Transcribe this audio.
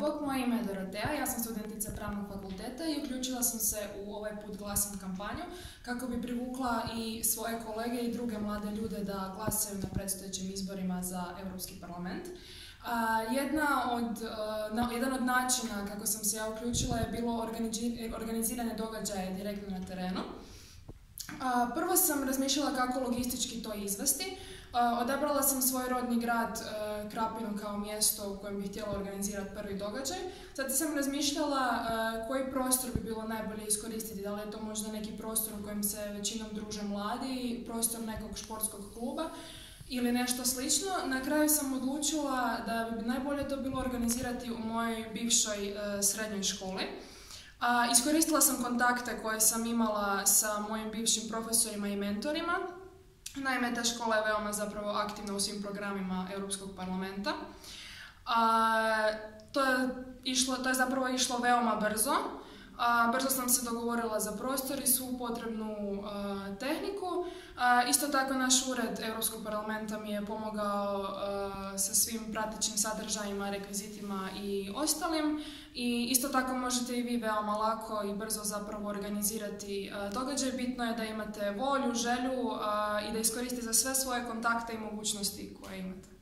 Bog moje ime je Dorotea, ja sam studentica pravnog fakulteta i uključila sam se u ovaj put glasam kampanju kako bi privukla i svoje kolege i druge mlade ljude da glasaju na predstojećim izborima za Europski parlament. Jedna od, jedan od načina kako sam se ja uključila je bilo organiziranje događaja direktno na terenu. Prvo sam razmišljala kako logistički to izvesti. Odabrala sam svoj rodni grad e, Krapinu kao mjesto u kojem bih htjela organizirati prvi događaj. Zatim sam razmišljala e, koji prostor bi bilo najbolje iskoristiti. Da li je to možda neki prostor u kojem se većinom druže mladi, prostor nekog športskog kluba ili nešto slično. Na kraju sam odlučila da bi najbolje to bilo organizirati u mojoj bivšoj e, srednjoj školi. Iskoristila sam kontakte koje sam imala sa mojim bivšim profesorima i mentorima. Naime, ta škola je veoma zapravo aktivna u svim programima Europskog parlamenta. to, je išlo, to je zapravo išlo veoma brzo. Brzo sam se dogovorila za prostor i svu potrebnu tehniku. isto tako naš ured Europskog parlamenta mi je pomogao sa svim pratećim sadržajima, rekvizitima i ostalim. I isto tako možete i vi veoma lako i brzo zapravo organizirati događaj. Bitno je da imate volju, želju i da iskoristite za sve svoje kontakte i mogućnosti koje imate.